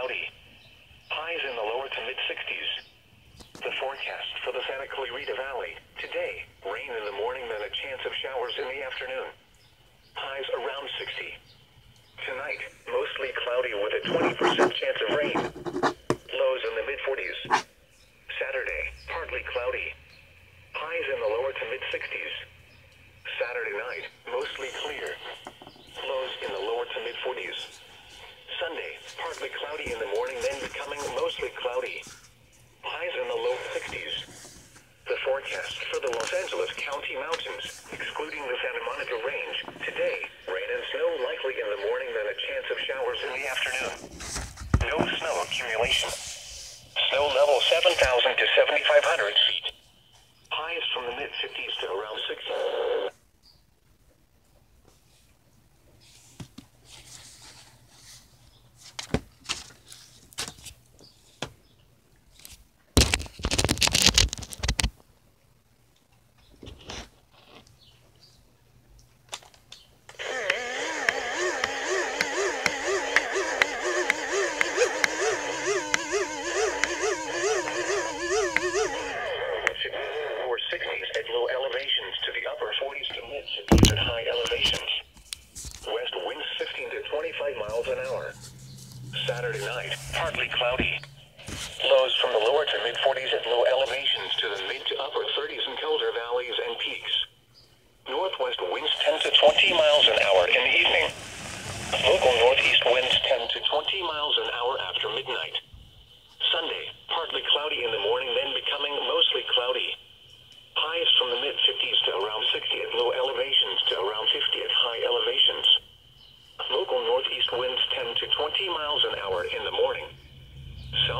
cloudy. Highs in the lower to mid 60s. The forecast for the Santa Clarita Valley. Today, rain in the morning, then a chance of showers in the afternoon. Highs around 60. Tonight, mostly cloudy with a 20% chance of rain. Lows in the mid 40s. Saturday, partly cloudy. Highs in the lower to mid 60s. Rocky Mountains, excluding the Santa Monica Range. Today, rain and snow likely in the morning, then a chance of showers in the afternoon. No snow accumulation. Snow level 7,000 to 7,500 feet. 35 miles an hour. Saturday night, partly cloudy. Lows from the lower to mid 40s at low elevations to the mid to upper 30s in colder valleys and peaks.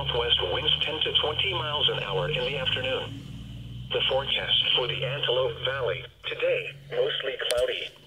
southwest winds 10 to 20 miles an hour in the afternoon. The forecast for the Antelope Valley today mostly cloudy.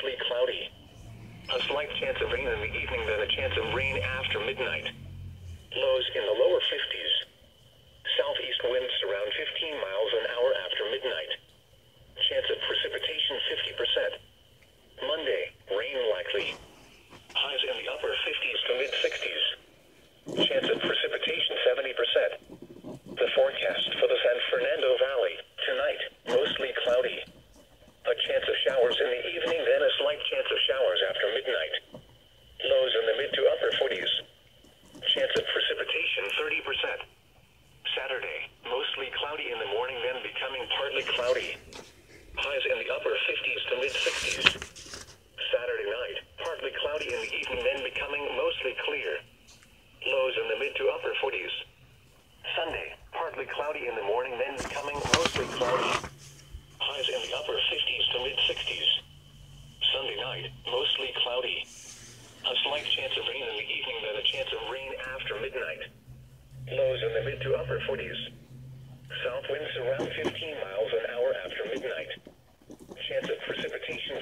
mostly cloudy. A slight chance of rain in the evening, then a chance of rain after midnight. Lows in the lower 50s. Southeast winds around 15 miles the evening with a chance of rain after midnight. Lows in the mid to upper 40s. South winds around 15 miles an hour after midnight. Chance of precipitation